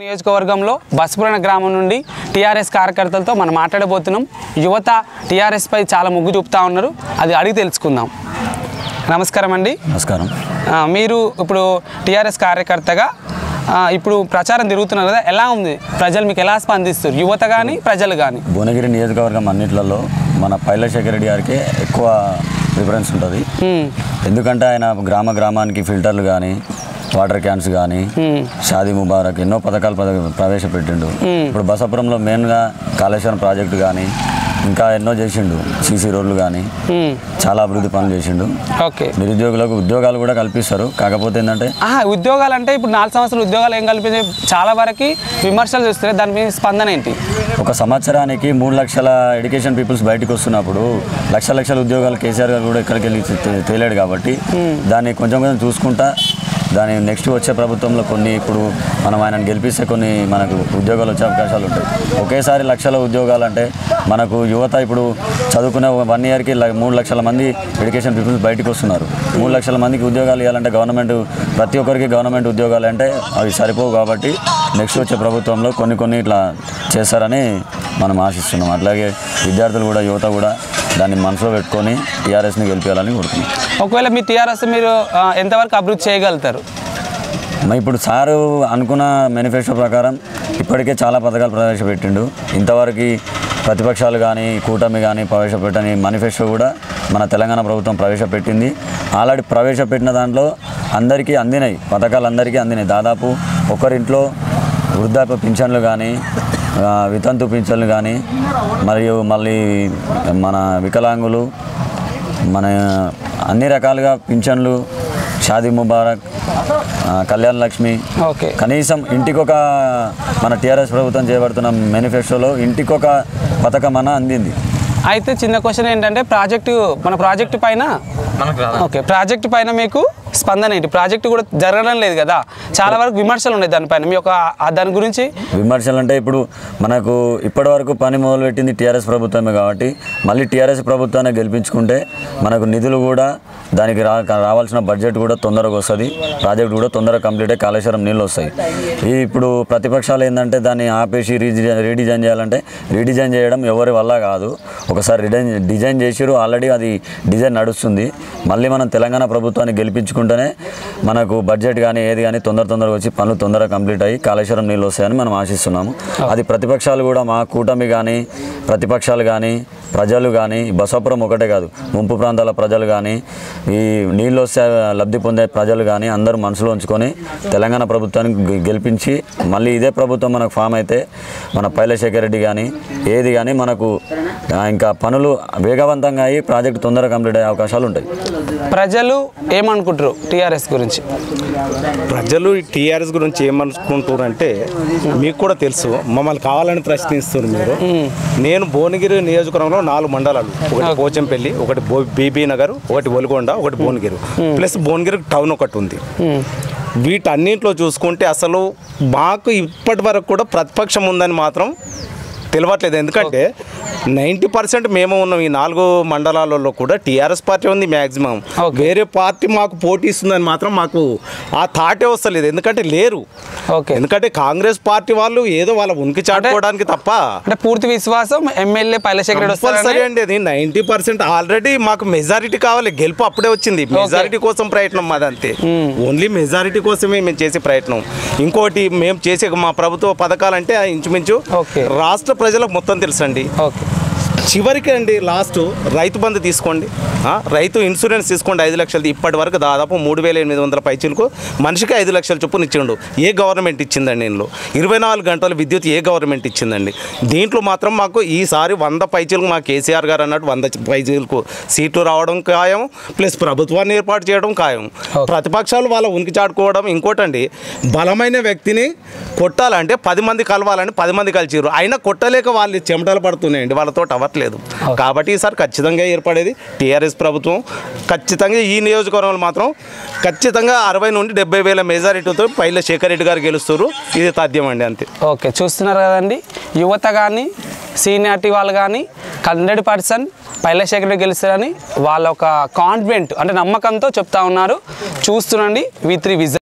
నియోజకవర్గంలో బస్పురణ గ్రామం నుండి టీఆర్ఎస్ కార్యకర్తలతో మనం మాట్లాడబోతున్నాం. యువత టీఆర్ఎస్ పై చాలా మొగ్గు చూపుతా ఉన్నారు. అది అడిగి తెలుసుకుందాం. నమస్కారం అండి. నమస్కారం. మీరు ఇప్పుడు టీఆర్ఎస్ కార్యకర్తగా ఇప్పుడు ప్రచారం తిరుగుతున్నారు కదా ఎలా ఉంది? ప్రజలు మీకు ఎలా స్పందిస్తారు యువత కానీ ప్రజలు కానీ భువనగిరి నియోజకవర్గం అన్నిట్లలో మన పైలశేఖర్ రెడ్డి గారికి ఎక్కువ ప్రిఫరెన్స్ ఉంటుంది. ఎందుకంటే ఆయన గ్రామ గ్రామానికి ఫిల్టర్లు కానీ వాటర్ క్యాన్స్ కానీ షాదీ ముబారక్ ఎన్నో పథకాలు పథ- ప్రవేశపెట్టిండు. ఇప్పుడు బసాపురంలో మెయిన్గా కాళేశ్వరం ప్రాజెక్టు కానీ ఇంకా ఎన్నో చేసిండు. సీసీ రోడ్లు కానీ చాలా అభివృద్ధి పనులు చేసిండు. ఓకే. నిరుద్యోగులకు ఉద్యోగాలు కూడా కల్పిస్తారు. కాకపోతే ఏంటంటే ఉద్యోగాలు అంటే ఇప్పుడు నాలుగు సంవత్సరాలు ఉద్యోగాలు ఏం కల్పించే చాలా వరకు విమర్శలు చూస్తారు దాని మీద స్పందన ఏంటి? ఒక సంవత్సరానికి మూడు లక్షల ఎడ్యుకేషన్ పీపుల్స్ బయటకు వస్తున్నప్పుడు లక్ష లక్షల ఉద్యోగాలు కేసీఆర్ గారు కూడా ఎక్కడికి వెళ్ళి తేలాడు కాబట్టి దాన్ని కొంచెం కొంచెం చూసుకుంటా దాని నెక్స్ట్ వచ్చే ప్రభుత్వంలో కొన్ని ఇప్పుడు మనం ఆయనను గెలిపిస్తే కొన్ని మనకు ఉద్యోగాలు వచ్చే అవకాశాలు ఉంటాయి. ఒకేసారి లక్షల ఉద్యోగాలు అంటే మనకు యువత ఇప్పుడు చదువుకునే వన్ ఇయర్కి మూడు లక్షల మంది ఎడ్యుకేషన్ పీపుల్స్ బయటకు వస్తున్నారు. మూడు లక్షల మందికి ఉద్యోగాలు ఇవ్వాలంటే గవర్నమెంట్ ప్రతి ఒక్కరికి గవర్నమెంట్ ఉద్యోగాలు అంటే అవి సరిపోవు కాబట్టి నెక్స్ట్ వచ్చే ప్రభుత్వంలో కొన్ని కొన్ని ఇట్లా చేస్తారని మనం ఆశిస్తున్నాం. అట్లాగే విద్యార్థులు కూడా యువత కూడా దాన్ని మనసులో పెట్టుకొని టీఆర్ఎస్ని గెలిపించాలని కోరుతున్నాం. ఒకవేళ మీ టీఆర్ఎస్ మీరు ఎంతవరకు అభివృద్ధి చేయగలుగుతారు? ఇప్పుడు సారు అనుకున్న మేనిఫెస్టో ప్రకారం ఇప్పటికే చాలా పథకాలు ప్రవేశపెట్టిండు. ఇంతవరకు ప్రతిపక్షాలు కానీ కూటమి కానీ ప్రవేశపెట్టని మేనిఫెస్టో కూడా మన తెలంగాణ ప్రభుత్వం ప్రవేశపెట్టింది. ఆల్రెడీ ప్రవేశపెట్టిన దాంట్లో అందరికీ అందినాయి పథకాలు అందరికీ అందినాయి. దాదాపు ఒకరింట్లో వృద్ధాప్య పింఛన్లు కానీ వితంతు పింఛన్లు కానీ మరియు మళ్ళీ మన వికలాంగులు మన అన్ని రకాలుగా పింఛన్లు షాదీ ముబారక్ కళ్యాణ్ లక్ష్మి. ఓకే. కనీసం ఇంటికొక మన టీఆర్ఎస్ ప్రభుత్వం చేపడుతున్న మేనిఫెస్టోలో ఇంటికొక పథకం అన్న అందింది. అయితే చిన్న క్వశ్చన్ ఏంటంటే ప్రాజెక్టు మన ప్రాజెక్టు పైన? ఓకే ప్రాజెక్టు పైన మీకు స్పందన ఏంటి? ప్రాజెక్టు కూడా జరగడం లేదు కదా. చాలా వరకు విమర్శలు ఉన్నాయి దానిపైన. మీ యొక్క దాని గురించి? విమర్శలు అంటే ఇప్పుడు మనకు ఇప్పటి వరకు పని మొదలుపెట్టింది టీఆర్ఎస్ ప్రభుత్వమే కాబట్టి మళ్ళీ టీఆర్ఎస్ ప్రభుత్వాన్ని గెలిపించుకుంటే మనకు నిధులు కూడా దానికి రా రావాల్సిన బడ్జెట్ కూడా తొందరగా వస్తుంది. ప్రాజెక్ట్ కూడా తొందరగా కంప్లీట్ అయ్యి కాళేశ్వరం నీళ్ళు వస్తాయి. ఈ ఇప్పుడు ప్రతిపక్షాలు ఏంటంటే దాన్ని ఆపేసి రీడిజైన్ రీడిజైన్ చేయాలంటే రీడిజైన్ చేయడం ఎవరి వల్ల కాదు. ఒకసారి రిడైన్ డిజైన్ చేసిరు ఆల్రెడీ అది డిజైన్ నడుస్తుంది. మళ్ళీ మనం తెలంగాణ ప్రభుత్వాన్ని గెలిపించుకుంటేనే మనకు బడ్జెట్ కానీ ఏది కానీ తొందర తొందరగా వచ్చి పనులు తొందరగా కంప్లీట్ అయ్యి కాళేశ్వరం నీళ్ళు వస్తాయని మనం ఆశిస్తున్నాము. అది ప్రతిపక్షాలు కూడా మా కూటమి కానీ ప్రతిపక్షాలు కానీ ప్రజలు కానీ బసాపురం ఒకటే కాదు ముంపు ప్రాంతాల ప్రజలు కానీ ఈ నీళ్ళు వస్తే లబ్ధి పొందే ప్రజలు కానీ అందరూ మనసులో ఉంచుకొని తెలంగాణ ప్రభుత్వాన్ని గె- గెలిపించి మళ్ళీ ఇదే ప్రభుత్వం మనకు ఫామ్ అయితే మన పైలశేఖర్ రెడ్డి కానీ ఏది కానీ మనకు ఇంకా పనులు వేగవంతంగా అయ్యి ప్రాజెక్ట్ తొందరగా కంప్లీట్ అయ్యే అవకాశాలు ఉంటాయి. ప్రజలు ఏమనుకుంటారు టీఆర్ఎస్ గురించి? ప్రజలు ఈ టీఆర్ఎస్ గురించి ఏమనుకుంటారు అంటే మీకు కూడా తెలుసు మమ్మల్ని కావాలని ప్రశ్నిస్తున్నారు మీరు. నేను భువనగిరి నియోజకవర్గంలో నాలుగు మండలాలు ఒకటి పోచంపల్లి ఒకటి బీబీ నగర్ ఒకటి ఒలిగొండ ఒకటి భువనగిరి. ప్లస్ భువనగిరి టౌన్ ఒకటి ఉంది. వీటన్నింటిలో చూసుకుంటే అసలు మాకు ఇప్పటి వరకు కూడా ప్రతిపక్షం ఉందని మాత్రం తెలియట్లేదు. ఎందుకంటే నైంటీ పర్సెంట్ మేము ఉన్నాం ఈ నాలుగు మండలాలలో కూడా. టీఆర్ఎస్ పార్టీ ఉంది మ్యాక్సిమం. వేరే పార్టీ మాకు పోటీ ఇస్తుందని మాత్రం మాకు ఆ థాటే వస్తలేదు. ఎందుకంటే లేరు. ఓకే. ఎందుకంటే కాంగ్రెస్ పార్టీ వాళ్ళు ఏదో వాళ్ళ ఉనికి చాటుకోవడానికి తప్ప అంటే పూర్తి విశ్వాసం ఎమ్మెల్యే పైలశేఖర్ అండి అది నైంటీ పర్సెంట్ ఆల్రెడీ మాకు మెజారిటీ కావాలి. గెలుపు అప్పుడే వచ్చింది. మెజారిటీ కోసం ప్రయత్నం మాదంతే. ఓన్లీ మెజారిటీ కోసమే మేము చేసే ప్రయత్నం. ఇంకోటి మేము చేసే మా ప్రభుత్వ పథకాలంటే ఇంచుమించు. రాష్ట్ర ప్రజలకు మొత్తం తెలుసండి. ఓకే. చివరికి అండి లాస్ట్ రైతు బంధు తీసుకోండి. రైతు ఇన్సూరెన్స్ తీసుకోండి ఐదు లక్షలది. ఇప్పటి వరకు దాదాపు మూడు వేల ఎనిమిది వందల పైచీలకు మనిషికి ఐదు లక్షల చొప్పున ఇచ్చిండు. ఏ గవర్నమెంట్ ఇచ్చిందండి దీనిలో ఇరవై నాలుగు గంటల విద్యుత్ ఏ గవర్నమెంట్ ఇచ్చిందండి? దీంట్లో మాత్రం మాకు ఈసారి వంద పైచీలకు మా కేసీఆర్ గారు అన్నట్టు వంద పైచీలకు సీట్లు రావడం ఖాయం ప్లస్ ప్రభుత్వాన్ని ఏర్పాటు చేయడం ఖాయం. ప్రతిపక్షాలు వాళ్ళ ఉనికి చాటుకోవడం ఇంకోటండి. బలమైన వ్యక్తిని కొట్టాలంటే పది మంది కలవాలని పది మంది కలిసిరు అయినా కొట్టలేక వాళ్ళు చెమటలు పడుతున్నాయండి. వాళ్ళతో అవ్వట్లేదు కాబట్టి ఈసారి ఖచ్చితంగా ఏర్పడేది టీఆర్ఎస్ ప్రభుత్వం. ఖచ్చితంగా ఈ నియోజకవర్గంలో మాత్రం ఖచ్చితంగా అరవై నుండి డెబ్బై వేల మెజారిటీతో పైల శేఖర్ రెడ్డి గారు గెలుస్తారు. ఇది తథ్యం అండి అంతే. ఓకే చూస్తున్నారు కదండి. యువత కానీ సీనియారిటీ వాళ్ళు కానీ హండ్రెడ్ పర్సెంట్ పైలశేఖర్ రెడ్డి గెలుస్తారని వాళ్ళ ఒక కాన్ఫిడెంట్ అంటే నమ్మకంతో చెప్తా ఉన్నారు. చూస్తుండండి వి త్రీ విజన్